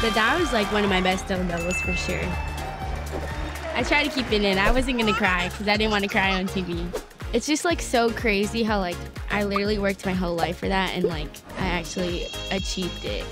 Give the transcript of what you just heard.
But that was like one of my best doubles for sure. I tried to keep it in. I wasn't gonna cry because I didn't want to cry on TV. It's just like so crazy how like I literally worked my whole life for that and like I actually achieved it.